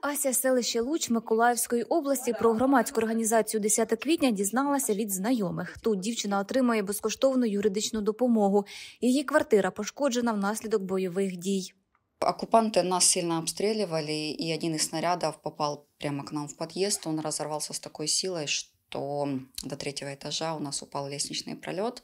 Ася селище Луч Миколаївської області про громадську організацію 10 квітня дізналася від знайомих. Тут дівчина отримує безкоштовну юридичну допомогу. Її квартира пошкоджена внаслідок бойових дій. Оккупанты нас сильно обстреливали, и один из снарядов попал прямо к нам в подъезд. Он разорвался с такой силой, что до третьего этажа у нас упал лестничный пролет.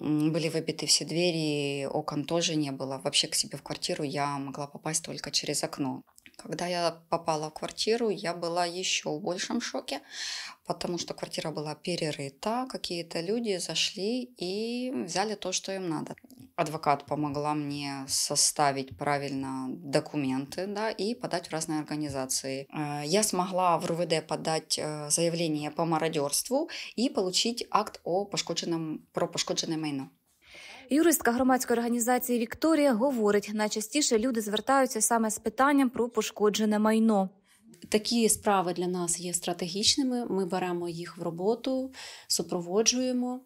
М, Были выбиты все двери, окон тоже не было. Вообще к себе в квартиру я могла попасть только через окно. Когда я попала в квартиру, я была еще в большем шоке, потому что квартира была перерыта, какие-то люди зашли и взяли то, что им надо. Адвокат помогла мне составить правильно документы да, и подать в разные организации. Э, Я смогла в РУВД подать э, заявление по мародерству и получить акт о пошкодженном, про пошкоджене майно. Юристка громадської організації Вікторія говорить, найчастіше люди звертаються саме з питанням про пошкоджене майно. Такі справи для нас є стратегічними. Ми беремо їх в роботу, супроводжуємо.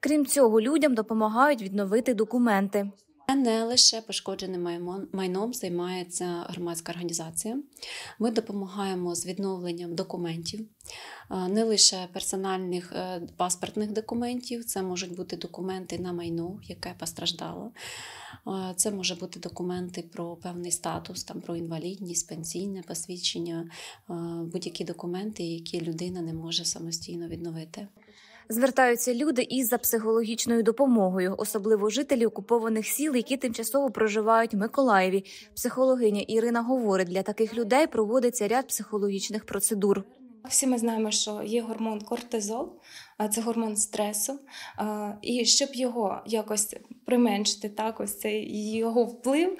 Крім цього, людям допомагають відновити документи. Не лише пошкодженим майном- займається громадська організація. Ми допомагаємо з відновленням документів, не лише персональних е, паспортних документів, це можуть бути документи на майно, яке постраждало. Це може бути документи про певний статус, там про інвалідність, пенсійне посвідчення, будь-які документи, які людина не може самостійно відновити. Звертаються люди із за психологічною допомогою, особливо жителі окупованих сіл, які тимчасово проживають в Миколаєві. Психологиня Ірина говорить, для таких людей проводиться ряд психологічних процедур. Всі ми знаємо, що є гормон кортизол, а це гормон стресу. І щоб його якось применшити, так, ось цей його вплив,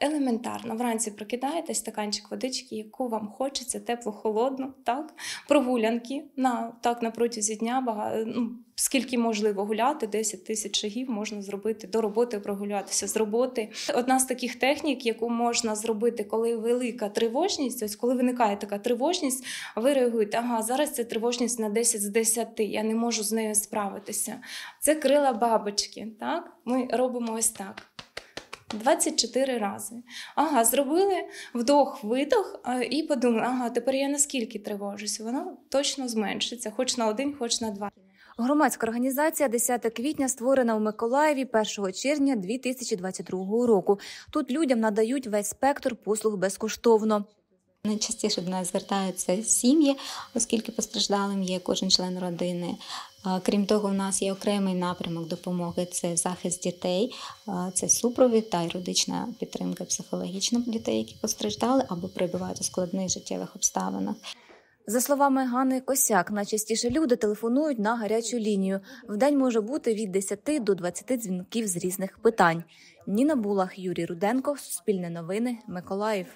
елементарно вранці прокидаєтесь, стаканчик водички, яку вам хочеться, теплу, холодну, так, прогулянки на, так, на протязі дня, бага- ну, скільки можливо гуляти, 10 тисяч шагів можна зробити до роботи, прогулятися з роботи. Одна з таких технік, яку можна зробити, коли велика тривожність, ось коли виникає така тривожність, ви реагуєте, ага, зараз це тривожність на 10 з 10, я не можу з нею справитися. Це крила бабочки. Так? Ми робимо ось так. 24 рази. Ага, зробили вдох, видох і подумали, ага, тепер я наскільки тривожусь? Воно точно зменшиться, хоч на один, хоч на два. Громадська організація 10 квітня створена у Миколаєві 1 червня 2022 року. Тут людям надають весь спектр послуг безкоштовно. Найчастіше до нас звертаються сім'ї, оскільки постраждалим є кожен член родини. Крім того, в нас є окремий напрямок допомоги це захист дітей, це супровід та юридична підтримка психологічна дітей, які постраждали або перебувають у складних життєвих обставинах. За словами Ганни Косяк, найчастіше люди телефонують на гарячу лінію. В день може бути від 10 до 20 дзвінків з різних питань. Ніна Булах, Юрій Руденко, Суспільне новини, Миколаїв.